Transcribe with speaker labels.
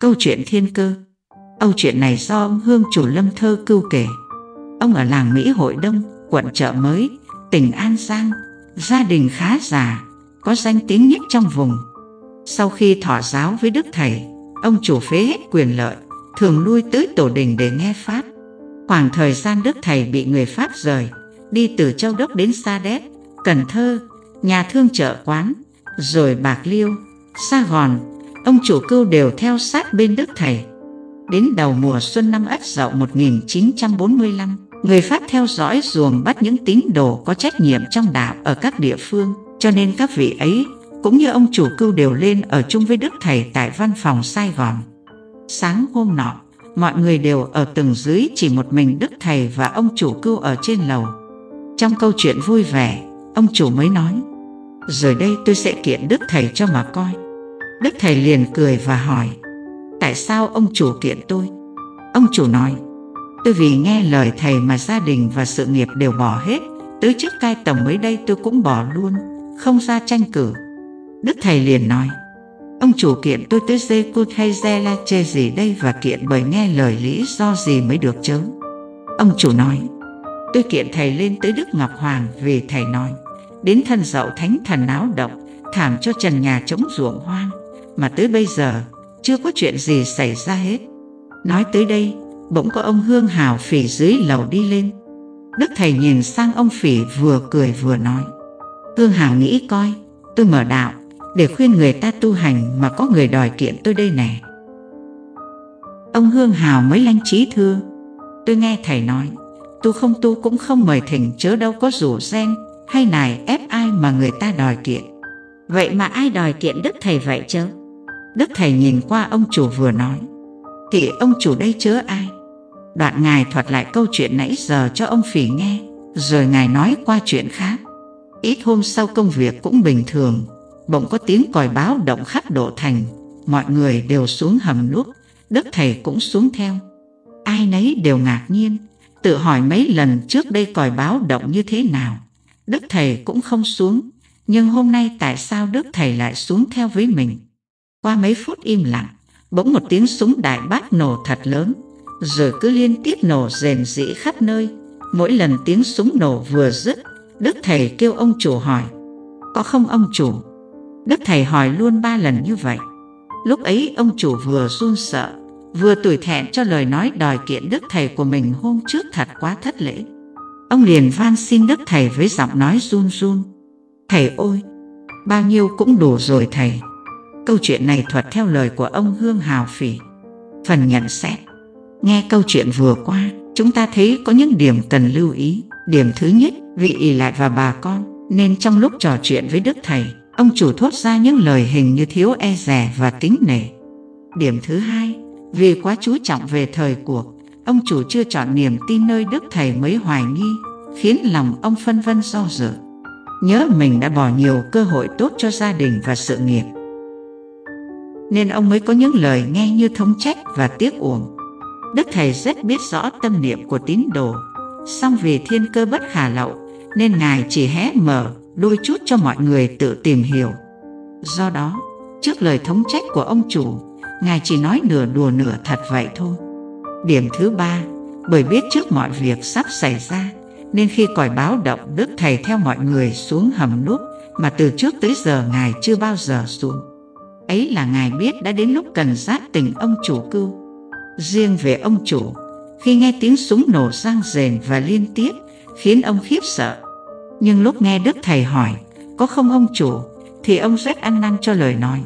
Speaker 1: Câu chuyện thiên cơ. Âu chuyện này do ông Hương chủ lâm thơ cưu kể. Ông ở làng Mỹ Hội Đông, quận chợ mới, tỉnh An Giang. Gia đình khá già, có danh tiếng nhất trong vùng. Sau khi thọ giáo với Đức Thầy Ông chủ phế hết quyền lợi Thường lui tới tổ đình để nghe Pháp. Khoảng thời gian Đức Thầy bị người Pháp rời Đi từ Châu Đốc đến Sa Đéc, Cần Thơ, nhà thương chợ quán Rồi Bạc Liêu, Sa Gòn Ông chủ cưu đều theo sát bên Đức Thầy Đến đầu mùa xuân năm Ất Dậu 1945 Người Pháp theo dõi ruồng bắt những tín đồ có trách nhiệm trong đạo ở các địa phương Cho nên các vị ấy cũng như ông chủ cưu đều lên ở chung với Đức Thầy tại văn phòng Sài Gòn. Sáng hôm nọ, mọi người đều ở tầng dưới chỉ một mình Đức Thầy và ông chủ cưu ở trên lầu. Trong câu chuyện vui vẻ, ông chủ mới nói, rồi đây tôi sẽ kiện Đức Thầy cho mà coi. Đức Thầy liền cười và hỏi, tại sao ông chủ kiện tôi? Ông chủ nói, tôi vì nghe lời Thầy mà gia đình và sự nghiệp đều bỏ hết, tới trước cai tổng mới đây tôi cũng bỏ luôn, không ra tranh cử. Đức Thầy liền nói, Ông chủ kiện tôi tới dê cô hay dê la chê gì đây và kiện bởi nghe lời lý do gì mới được chớ. Ông chủ nói, tôi kiện thầy lên tới Đức Ngọc Hoàng vì thầy nói, đến thân dậu thánh thần áo động, thảm cho trần nhà trống ruộng hoang, mà tới bây giờ chưa có chuyện gì xảy ra hết. Nói tới đây, bỗng có ông Hương Hào phỉ dưới lầu đi lên. Đức thầy nhìn sang ông phỉ vừa cười vừa nói, Hương Hào nghĩ coi, tôi mở đạo để khuyên người ta tu hành mà có người đòi kiện tôi đây nè. Ông Hương Hào mới lanh trí thưa, tôi nghe thầy nói, tu không tu cũng không mời thỉnh chớ đâu có rủ ren hay nài ép ai mà người ta đòi kiện.
Speaker 2: Vậy mà ai đòi kiện Đức Thầy vậy chứ?
Speaker 1: Đức Thầy nhìn qua ông chủ vừa nói, thì ông chủ đây chớ ai? Đoạn Ngài thuật lại câu chuyện nãy giờ cho ông Phỉ nghe, rồi Ngài nói qua chuyện khác. Ít hôm sau công việc cũng bình thường, bỗng có tiếng còi báo động khắp độ thành mọi người đều xuống hầm nút đức thầy cũng xuống theo ai nấy đều ngạc nhiên tự hỏi mấy lần trước đây còi báo động như thế nào đức thầy cũng không xuống nhưng hôm nay tại sao đức thầy lại xuống theo với mình qua mấy phút im lặng bỗng một tiếng súng đại bác nổ thật lớn rồi cứ liên tiếp nổ rền rĩ khắp nơi mỗi lần tiếng súng nổ vừa dứt đức thầy kêu ông chủ hỏi có không ông chủ Đức thầy hỏi luôn ba lần như vậy. Lúc ấy ông chủ vừa run sợ, vừa tủi thẹn cho lời nói đòi kiện đức thầy của mình hôm trước thật quá thất lễ. Ông liền van xin đức thầy với giọng nói run run. Thầy ôi, bao nhiêu cũng đủ rồi thầy. Câu chuyện này thuật theo lời của ông Hương Hào Phỉ. Phần nhận xét Nghe câu chuyện vừa qua, chúng ta thấy có những điểm cần lưu ý. Điểm thứ nhất, vị ỷ lại và bà con, nên trong lúc trò chuyện với Đức Thầy, ông chủ thốt ra những lời hình như thiếu e dè và tính nể. Điểm thứ hai, vì quá chú trọng về thời cuộc, ông chủ chưa chọn niềm tin nơi Đức Thầy mới hoài nghi, khiến lòng ông phân vân do dự. Nhớ mình đã bỏ nhiều cơ hội tốt cho gia đình và sự nghiệp. Nên ông mới có những lời nghe như thống trách và tiếc uổng. Đức Thầy rất biết rõ tâm niệm của tín đồ, song vì thiên cơ bất khả lậu nên Ngài chỉ hé mở đôi chút cho mọi người tự tìm hiểu. Do đó, trước lời thống trách của ông chủ, Ngài chỉ nói nửa đùa nửa thật vậy thôi. Điểm thứ ba, bởi biết trước mọi việc sắp xảy ra, nên khi còi báo động Đức Thầy theo mọi người xuống hầm nút mà từ trước tới giờ Ngài chưa bao giờ xuống. Ấy là Ngài biết đã đến lúc cần giác tình ông chủ cưu. Riêng về ông chủ, khi nghe tiếng súng nổ rang rền và liên tiếp khiến ông khiếp sợ nhưng lúc nghe Đức Thầy hỏi có không ông chủ thì ông rất ăn năn cho lời nói.